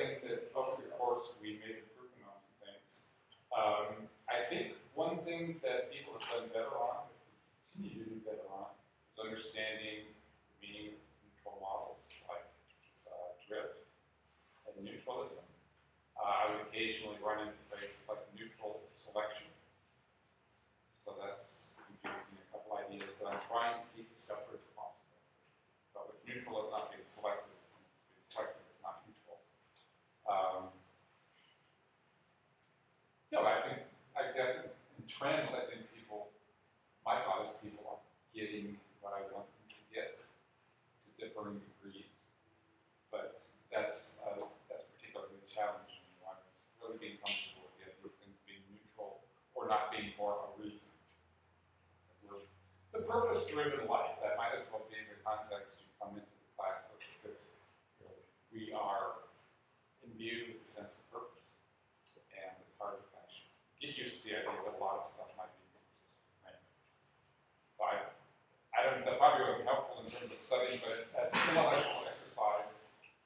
think that over the course, we made improvement on some things. Um, I think one thing that people have done better on, continue to do better on, is understanding the meaning of neutral models like uh, drift and neutralism. Uh, I would occasionally run into phrases like neutral selection. So that's confusing a couple ideas that I'm trying to keep as separate as possible. So it's neutral, is not being selected. It's being selected, it's not neutral. Um, no, I think, I guess in trends, I think people, my thought is people are getting what I want them to get to differing degrees. But that's, uh, that's particularly challenging. One is really being comfortable with the idea of things being neutral or not being for a reason. We're, purpose-driven life, that might as well be the context you come into the class with because we are imbued with a sense of purpose. And it's hard to kind get used to the idea that a lot of stuff might be random. So I, I don't, that probably wasn't helpful in terms of studying, but as intellectual exercise,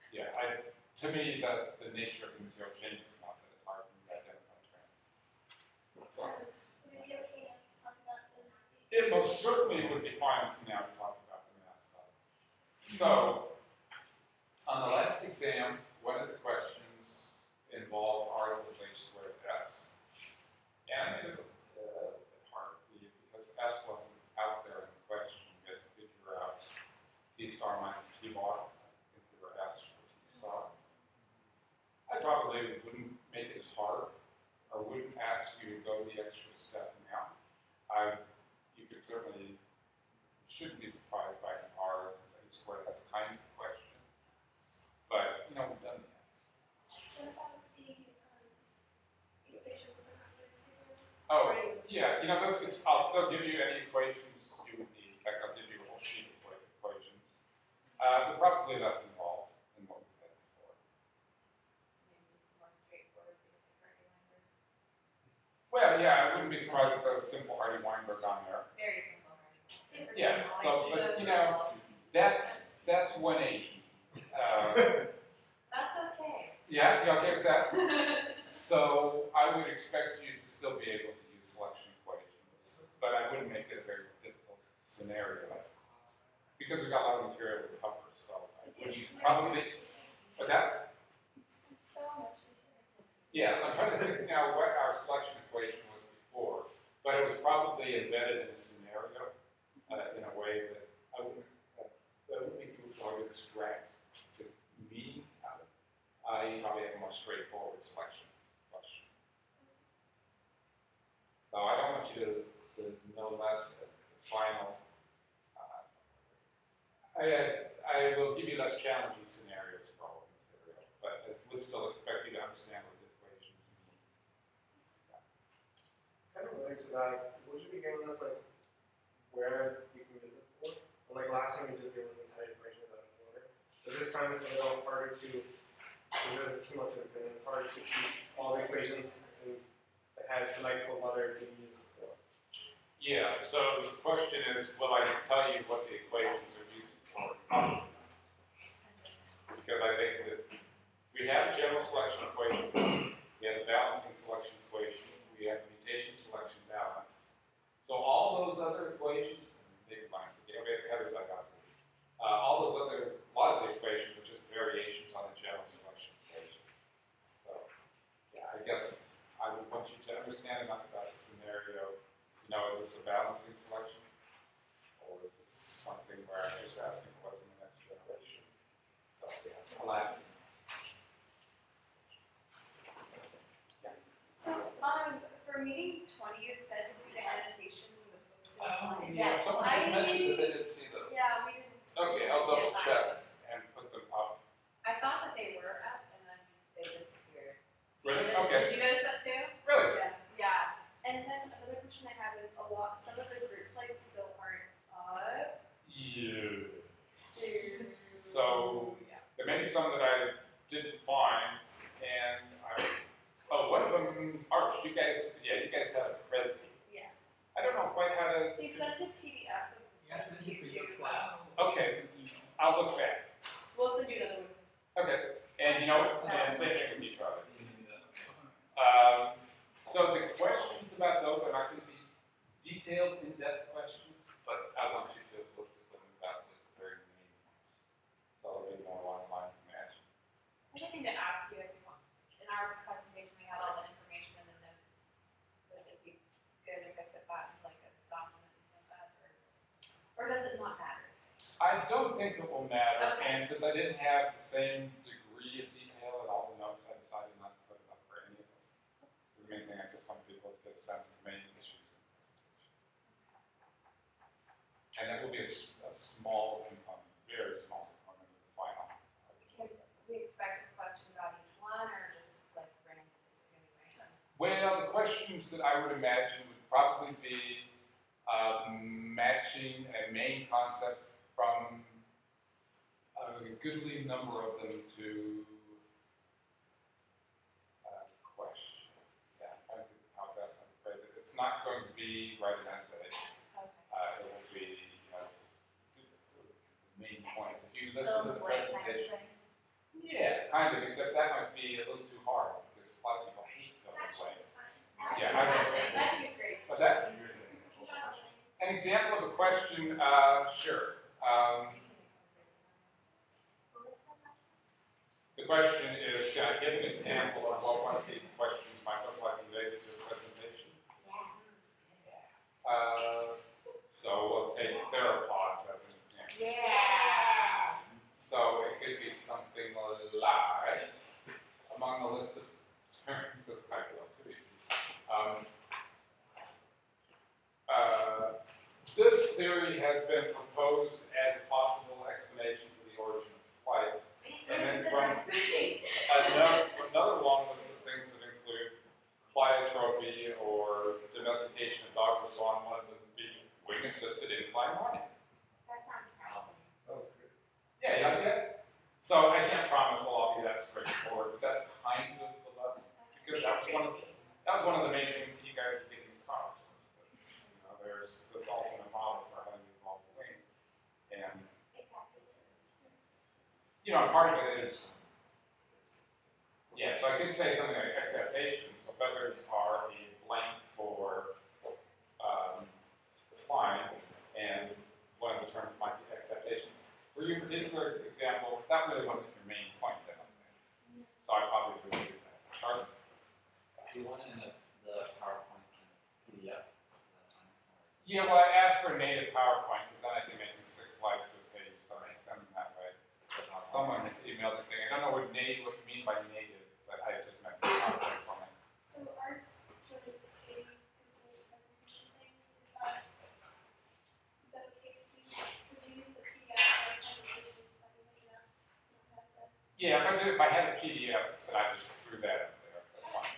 yeah, I, to me, the, the nature of the material changes enough that it's hard for me to identify trends. So, Would it be okay to talk about the mapping? it most certainly would be fine for now to talk about the stuff. So, on the last exam, one of the questions involved R equals H squared S. And I it uh, hard for you because S wasn't out there in the question. You had to figure out T star minus T bar. I were S for T star. I probably wouldn't make it as hard or wouldn't ask you to go the extra step now. I, certainly, shouldn't be surprised by an R because H squared has kind of question. But, you know, we've done that. What about the, um, equations for calculus students? Oh, yeah, you know, those could, I'll still give you any equations you would need. In fact, I'll give you a whole sheet of equa- equations. Uh, but probably less involved than what we've had before. Maybe more straightforward, basic Hardy-Weinberg. Well, yeah, I wouldn't be surprised if there was a simple Hardy Weinberg on there. Very simple Hardy-Weinberg. Super Yeah, so, but, you know, That's, that's one eighty. Uh, That's okay. yeah, you okay with that? So I would expect you to still be able to use selection equations, but I wouldn't make it a very difficult scenario. Because we've got a lot of material to cover, so I would probably, what's that? So much material. Yes, I'm trying to think now what our selection equation was before, but it was probably embedded in a scenario, uh, in a way that I wouldn't, uh, that wouldn't make you sort of extract the meaning out of it. Uh, probably have a more straightforward selection question. So I don't want you to, to know less at the final. Uh, I, I will give you less challenging scenarios for material, but I would still expect you to understand what the equations mean. Kind of related to that, would you be giving us like where we can visit for? And like last time you just gave us the entire equation out of order. But this time it's a little harder to, because cumulative, it's a little harder to keep all the equations in the head like for what they're being used for. Yeah, so the question is, will I tell you what the equations are used for? Because I think that we have a general selection equation, we have balancing selection equation, we have a mutation selection balance. So all those other equations, big line, okay, Heather's us. Uh, all those other, a lot of the equations are just variations on the general selection equation. So, yeah, I guess I would want you to understand enough about the scenario to know, is this a balancing selection? Or is this something where I'm just asking what's in the next generation? So, yeah, alas. So, um, for meeting twenty, you said to see the annotations in the posted Oh, yeah, someone just I- mentioned that they didn't see those. Yeah, we didn't. see Okay. I'll double check and put them up. I thought that they were up and then they disappeared. Really? Did- Okay. Did you notice that too? Really? Yeah, yeah. And then another question I have is a lot, some of the group slides still aren't up. Yeah. So. So- Yeah. There may be some that I didn't find, and I, oh, one of them, Arch, you guys, yeah, you guys had a Presby. Yeah. I don't know quite how to. They sent a PDF of Yes, of it's a Q2. PDF. Wow. Okay, I'll look back. We'll send you another one. Okay, and you know, and same thing with Detroit. Um, so the questions about those are not gonna be detailed, in-depth questions, but I want you to look at them about this very main ones. So it'll be more along the lines of match. I didn't mean to ask you if you want, in our presentation, we had all the information in the notes. Would it be good if I put that in like a document and sent that, or, or does it not matter? I don't think it will matter, Okay. and since I didn't have the same degree of detail in all the notes, I decided not to put it up for any of them. The main thing I just want people to get a sense of the main issues in the presentation. And that will be a small component, very small component of the final. Can we expect a question about each one, or just like random? Well, the questions that I would imagine would probably be uh, matching a main concept from a goodly number of them to a question. Yeah, I think how best I can phrase it. It's not going to be write an essay. Okay. Uh, it will be, you know, the main point. If you listen to the the blank kind of presentation, yeah, kind of, except that might be a little too hard because a lot of people hate filling in blanks. Yeah, I know. That's just great. What's that? An example of a question, uh, sure. Um, the question is, can I give an example of what one of these questions might look like related to a? Uh, so we'll take theropods as an example. Yeah. So it could be something like, among the list of terms, this might be a little too easy. Um, uh, this theory has been proposed as a possible explanation for the origin of flight. And then from another, another long list of things that include pleiotropy or domestication of dogs and so on, one of them being wing-assisted incline running. Sounds good. Yeah, you like that? So I can't promise it'll all be that straightforward, but that's kind of the level. Because that was one of, that was one of the main things that you guys were getting across, was that, you know, there's this alternate model for how you evolve the wing. And, you know, part of it is, yeah, so I could say something like exaptation, so feathers are a blank for, um, flying, and one of the terms might be exaptation. For your particular example, that really wasn't your main point, don't. So I probably would do that. Charlie? Do you want the, and PDF? Yeah, well, I asked for a native PowerPoint, because then I can make them six slides to a page, so I extend them that way. Someone emailed me saying, I don't know what native, what you mean by native, but I just meant the PowerPoint format. So ours was a complete presentation thing. Is that, is that okay with you? Could you use the PDF for presentation, so I can look it up? Not have the- Yeah, if I did, if I had a PDF, then I just threw that up there, that's fine.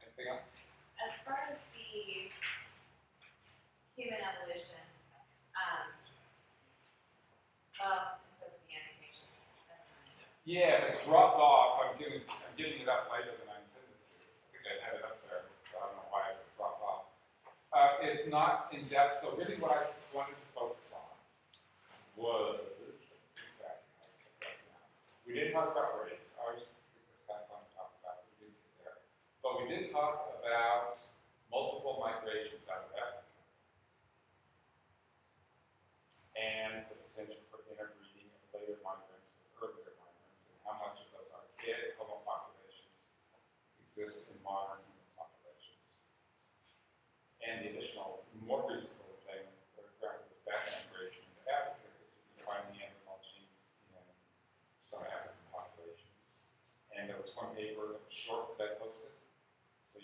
Anything else? As far as the human evolution, um, annotation. Yeah, if it's dropped off, I'm getting, I'm getting it up later than I intended to. I think I had it up there, so I don't know why it dropped off. It's not in depth, so really what I wanted to focus on was, we didn't talk about race, I was, kind of fun to talk about, we didn't get there. But we did talk about multiple migrations out of Africa. And the potential for interbreeding and later migrants with earlier migrants, and how much of those archaic Homo populations exist in modern human populations. And the additional, more recent little thing, where graphic was back migration into Africa, because you can find Neanderthal genes in some African populations. And there was one paper that was short that I posted, so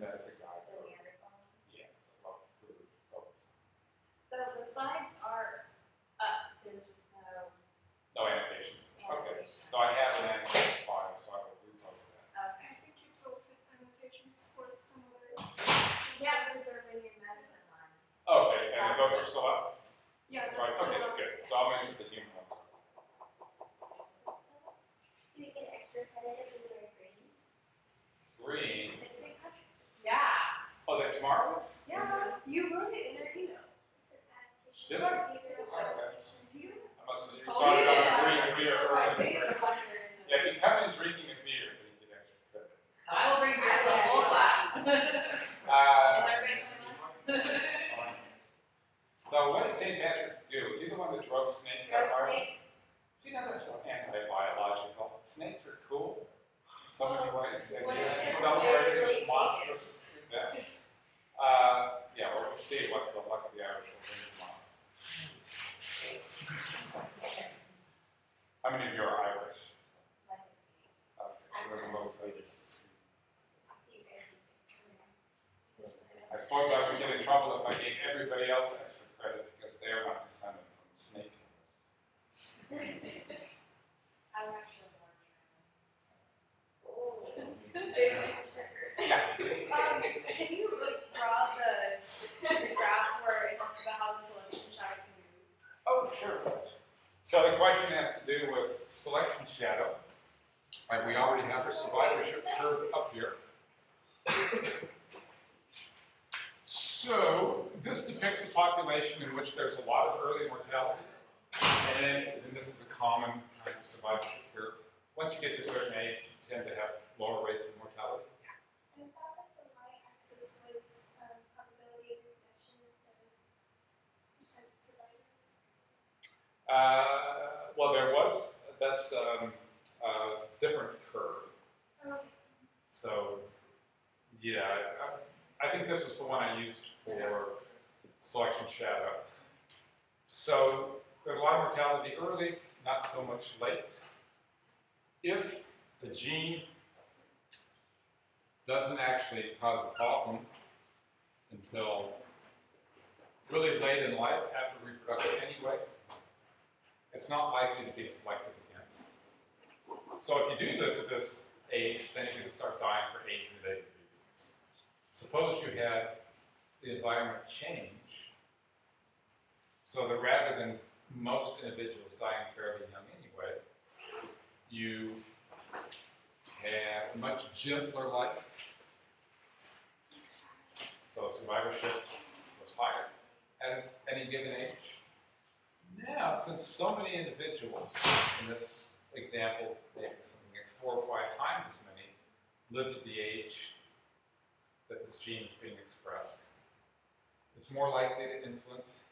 you can use that as a guide The for, Neanderthal. yeah, so I'll really focus. So the slides are up, there's just no No annotation. Okay, annotation. so I have an annotation file, so I will repost that. Okay. I think you posted annotations for some other. Yeah, it's the Darwinian medicine one. Okay, and those are still up? Yeah, That's right, okay, good, so I'll mention the human ones. Do you get extra credit if you wear green? Green, Yeah. oh, that tomorrow is? Yeah, You wrote it in your email. It's an adaptation. Did I? Behavioral Okay. adaptation. I must have Oh, started on yeah. drinking beer early. Yeah. Yeah, if you come in drinking a beer, then you get extra credit. I will bring back the whole class. Uh, Is everybody coming on? so what did St. Patrick do? Was he the one that drove snakes Drug out Ireland? snakes. See, now that's so anti-biological. Snakes are cool. So many ways. And Well, you're they're celebrating really this monstrous. Yeah. Uh, yeah, well, we'll see what the luck of the Irish will bring tomorrow. How many of you are Irish? Okay, we're the most Irish. I suppose I would get in trouble if I gave everybody else extra credit because they are not descended from snake killers. I'm actually more Yeah. Um, can you like draw the, the graph where it talks about how the selection shadow can move? Oh, sure. So the question has to do with selection shadow. And we already have our survivorship curve up here. So this depicts a population in which there's a lot of early mortality. And and this is a common kind of survivorship curve. Once you get to a certain age, you tend to have lower rates of mortality. I thought that the y-axis was um, probability of reproduction instead of percent survivors. Uh, well, there was, that's um, a different curve. So, yeah, I, I think this is the one I used for selection shadow. So, there's a lot of mortality early, not so much late. If the gene doesn't actually cause a problem until really late in life after reproduction anyway, it's not likely to be selected against. So if you do live to this age, then you're going to start dying for age-related reasons. Suppose you had the environment change, so that rather than most individuals dying fairly young anyway, you had a much gentler life. So survivorship was higher at any given age. Now, since so many individuals in this example, maybe something like four or five times as many, live to the age that this gene is being expressed. It's more likely to influence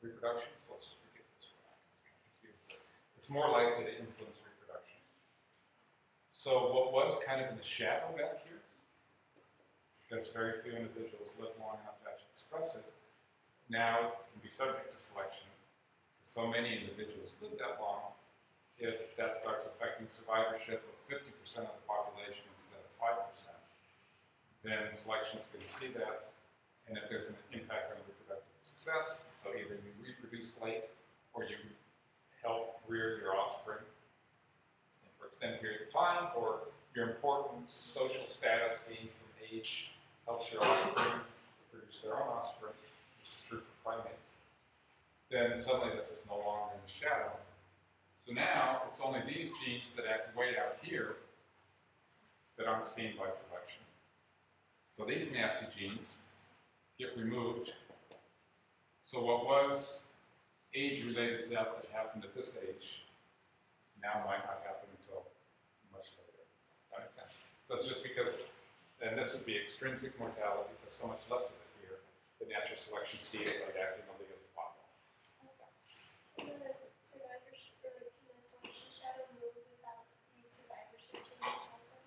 reproduction, so let's just forget this for now. It's more likely to influence reproduction. So what was kind of in the shadow back here, because very few individuals live long enough to actually express it, now can be subject to selection. So many individuals live that long, if that starts affecting survivorship of 50% of the population instead of 5%, then selection is going to see that. And if there's an impact on reproductive success, so either you reproduce late or you help rear your offspring for extended periods of time, or your important social status gained from age helps your offspring produce their own offspring, which is true for primates, then suddenly this is no longer in the shadow. So now it's only these genes that act way out here that aren't seen by selection. So these nasty genes get removed. So what was age-related death that happened at this age now might not happen until much later. Sense. So it's just because, and this would be extrinsic mortality, there's so much less of it here, the natural selection sees like acting only as possible. Can the survivorship, or like, can the selection shadow move without the survivorship change also?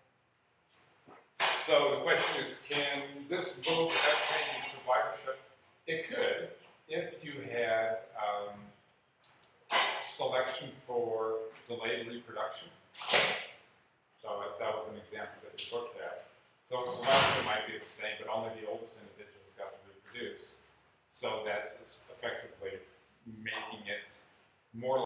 So the question is, can this move without changing survivorship? It could, if you had um, selection for delayed reproduction. So that- was an example that we looked at. So survivorship might be the same, but only the oldest individuals got to reproduce. So that's effectively making it more